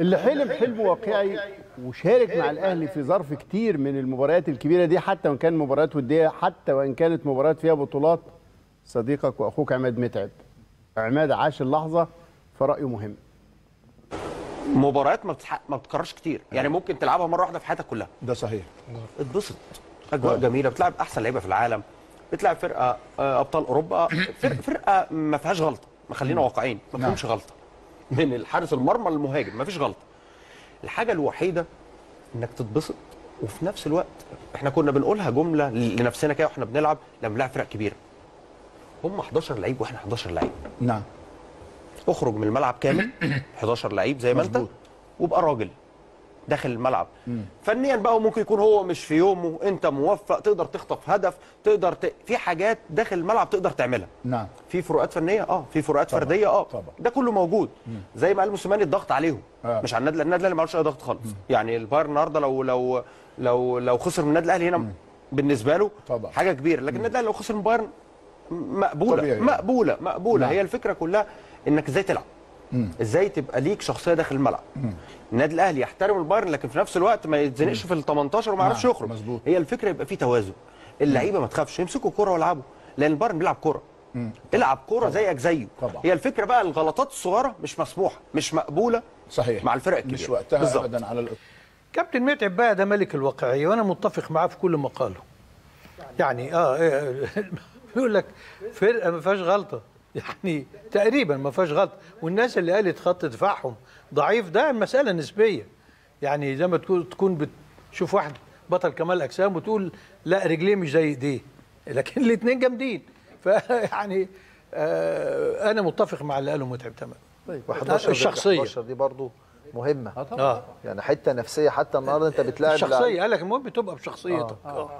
اللي حلم حلم واقعي وشارك مع الأهلي في ظرف كتير من المباريات الكبيرة دي حتى وإن كان مباريات ودية حتى وإن كانت مباريات فيها بطولات. صديقك وأخوك عماد متعب. عماد عاش اللحظة فرايه مهم. مباريات ما. ما بتكررش كتير. يعني ممكن تلعبها مرة واحدة في حياتك كلها. ده صحيح. اتبسط. أجواء جميلة. بتلعب أحسن لعيبة في العالم. بتلعب فرقة آه، أبطال أوروبا. فرق فرقة ما فيهاش غلطة. ما خلينا واقعيين. ما نعم. فيهمش غلطة. من الحارس المرمى للمهاجم ما فيش غلطة. الحاجة الوحيدة إنك تتبسط وفي نفس الوقت إحنا كنا بنقولها جملة لنفسنا كده وإحنا بنلعب لما بنلعب فرق كبيرة. هم 11 لعيب وإحنا 11 لعيب. نعم. اخرج من الملعب كامل 11 لعيب زي ما أنت. وابقى راجل. داخل الملعب. فنيا بقى ممكن يكون هو مش في يومه انت موفق تقدر تخطف هدف تقدر ت... في حاجات داخل الملعب تقدر تعملها. نعم. في فروقات فنية؟ آه في فروقات طبعاً، فردية آه. طبعاً. ده كله موجود. زي ما قال موسيماني الضغط عليهم. آه. مش على النادي النادي الأهلي ما عملش أي ضغط خالص. يعني البايرن النهارده لو لو لو لو خسر من النادي الأهلي هنا بالنسبة له طبعاً. حاجة كبيرة. لكن النادي الأهلي لو خسر من بايرن مقبولة طبيعي. مقبولة مقبولة. نعم. هي الفكرة كلها إنك إزاي تلعب. إزاي تبقى ليك شخصية داخل الملعب. النادي الأهلي يحترم البايرن لكن في نفس الوقت ما يتزنقش في ال 18 وما يعرفش نعم، يخرج. مظبوط. هي الفكرة يبقى في توازن. اللعيبة ما تخافش يمسكوا كورة ويلعبوا لأن البايرن بيلعب كورة. العب كورة زيك زيه. طبعاً. هي الفكرة بقى الغلطات الصغيرة مش مسموحة مش مقبولة صحيح. مع الفرق الكبيرة. مش وقتها بالظبط. ابدا على الإطلاق كابتن متعب بقى ده ملك الواقعية وأنا متفق معاه في كل مقاله. يعني آه إيه، بيقول لك فرقة ما فيهاش غلطة. يعني تقريبا ما فيهاش غلطه والناس اللي قالت خط دفاعهم ضعيف ده مسألة نسبية. يعني زي ما تكون تكون بتشوف واحد بطل كمال أجسام وتقول لا رجليه مش زي إيديه. لكن الاثنين جامدين. فيعني آه أنا متفق مع اللي قاله متعب تمام. طيب 11 الشخصية. 11 دي برضو مهمة. آه. يعني حتة نفسية حتى النهارده أنت بتلاعب الشخصية قال لك المهم تبقى بشخصيتك. آه.